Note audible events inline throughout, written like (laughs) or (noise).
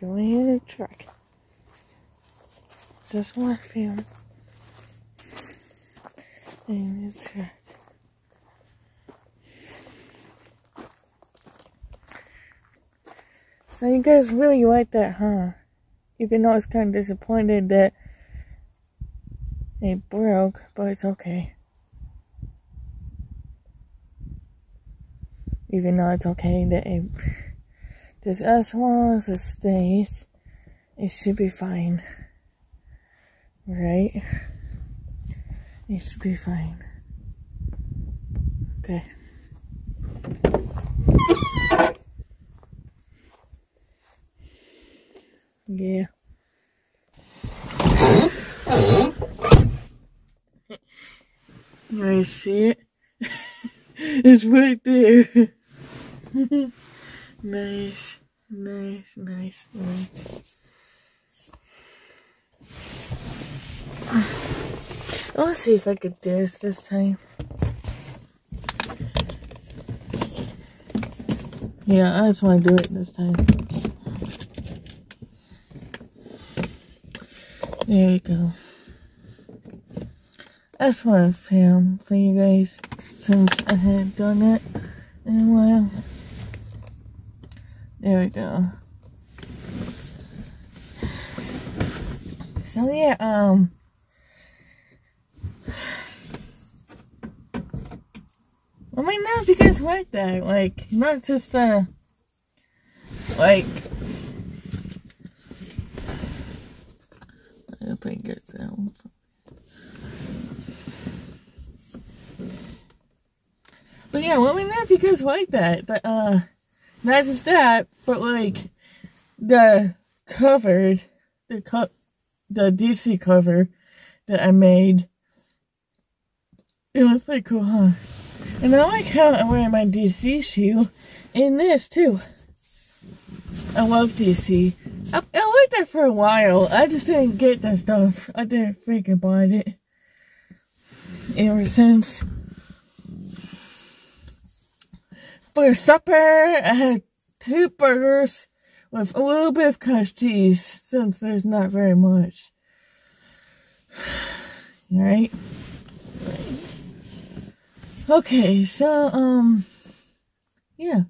going in the truck. It's Just more film. In the truck. So you guys really like that, huh? Even though it's kind of disappointed that it broke, but it's okay. Even though it's okay that it just as long as it stays, it should be fine. Right? It should be fine. Okay. Yeah. (laughs) You see it? (laughs) it's right there. (laughs) nice, nice, nice, nice. Let's see if I could do this this time. Yeah, I just want to do it this time. There you go. That's what I found for you guys since I had done it in a while. There we go. So yeah, um I mean now if you guys like that, like not just uh like I hope I get that one. But yeah, let me know if you guys like that. But, uh, not just that, but like the cover, the co- the DC cover that I made. It was pretty cool, huh? And I like how I'm wearing my DC shoe in this too. I love DC. I, I liked that for a while. I just didn't get that stuff. I didn't freaking buy it. Ever since. For supper, I had two burgers with a little bit of cottage cheese, since there's not very much. (sighs) Alright? Right. Okay, so, um, yeah.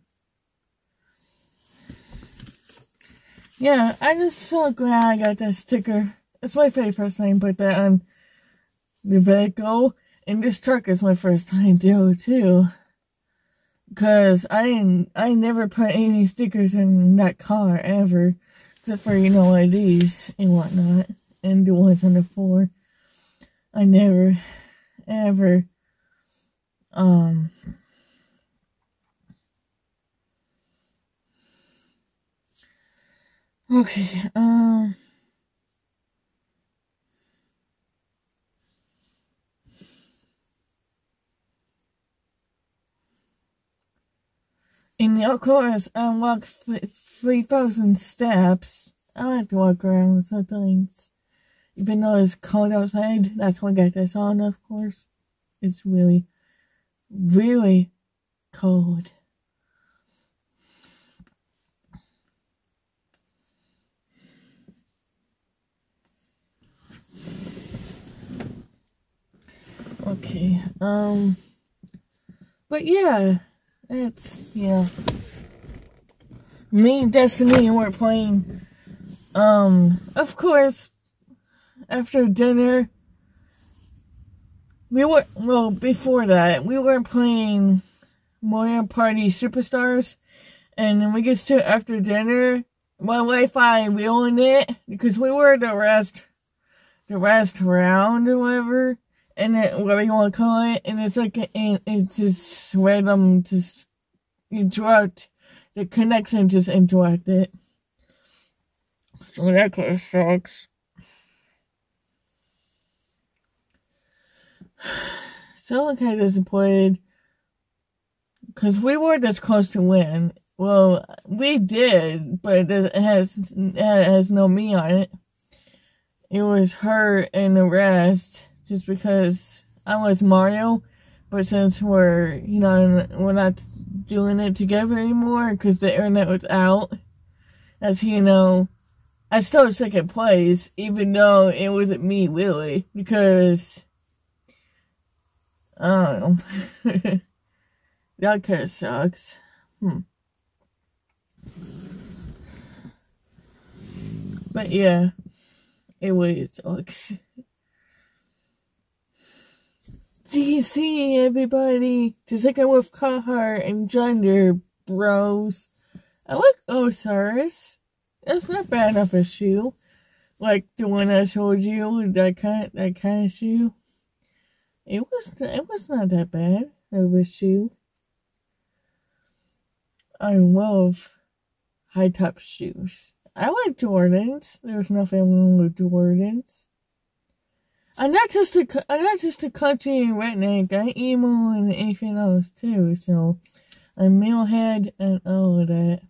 Yeah, I'm just so glad I got that sticker. It's my very first time put that on the vehicle. And this truck is my first time too, too. Cause I didn't, I never put any stickers in that car ever. Except for, you know, these and whatnot. And the ones on the floor. I never, ever, um, okay, um, And of course, I walk 3,000 steps. I like to walk around sometimes. Even though it's cold outside, that's why I got this on, of course. It's really, really cold. Okay, um, but yeah. It's, yeah. Me Destiny, and were playing, um, of course, after dinner, we were, well, before that, we were playing Mario Party Superstars, and then we get to after dinner, my Wi-Fi, we owned it, because we were the rest, the rest round or whatever, and it, whatever you want to call it, and it's like, it, it just random, just interrupt, the connection just interrupted. So that kind of sucks. (sighs) So I'm kind of disappointed because we were this close to win. Well, we did, but it has it has no me on it. It was her and the rest just because I was Mario, but since we're, you know, we're not doing it together anymore because the internet was out as you know, I still second place, even though it wasn't me really, because I don't know. (laughs) that kind of sucks. Hmm. But yeah, it really sucks. DC, everybody! Just like I with Carhartt and Gender, bros. I like Osiris. That's not bad enough a shoe. Like the one I showed you, that kind, that kind of shoe. It was, it was not that bad of a shoe. I love high top shoes. I like Jordans. There's nothing wrong with Jordans. I'm not just a, I'm not just a country redneck. I emo and anything else too. So I'm metalhead and all of that.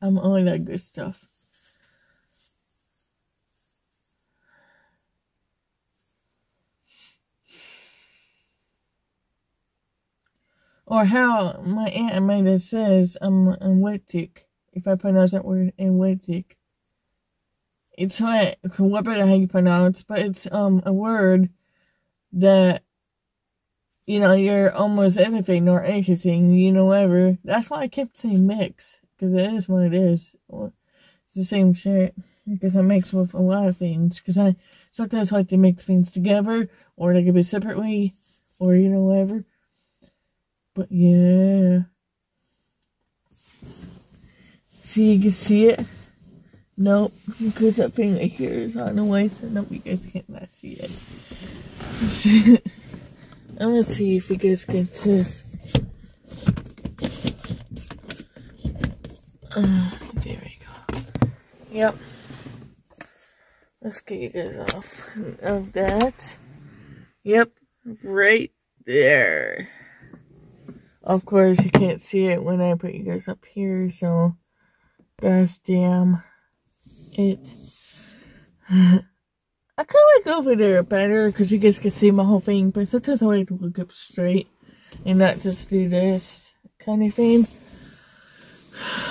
I'm all that good stuff. Or how my aunt Amanda says um, I'm a Wettic, if I pronounce that word in Wettic. It's not whatever how you pronounce, but it's um a word that you know you're almost anything or anything, you know whatever. That's why I kept saying mix because it is what it is. It's the same shit because I mix with a lot of things. Because I sometimes like to mix things together, or they could be separately, or you know whatever. But yeah, see you can see it. Nope, because that thing right here is on the way, so nope, you guys cannot see it. (laughs) I'm gonna see if you guys can just Uh, there we go. Yep. Let's get you guys off of that. Yep, right there. Of course, you can't see it when I put you guys up here, so gosh damn it. (sighs) I kind of like over there better because you guys can see my whole thing, but sometimes I like to look up straight and not just do this kind of thing. (sighs)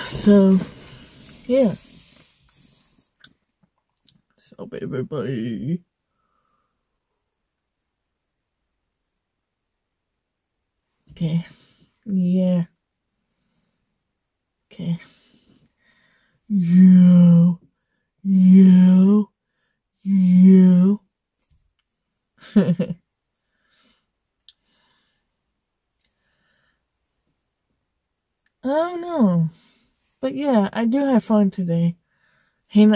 So, yeah. So, everybody. Okay. Yeah. Okay. You. You. (laughs) You. Oh no. But yeah, I do have fun today. Hey,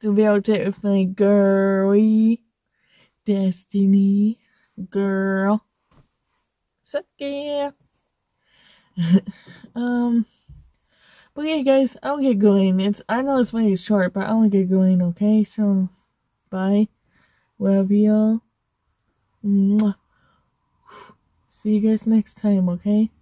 to be out there with my girly Destiny girl. Sup, yeah. (laughs) um, but yeah, guys, I'll get going. It's I know it's very short, but I'll get going. Okay, so bye. Love y'all. See you guys next time. Okay.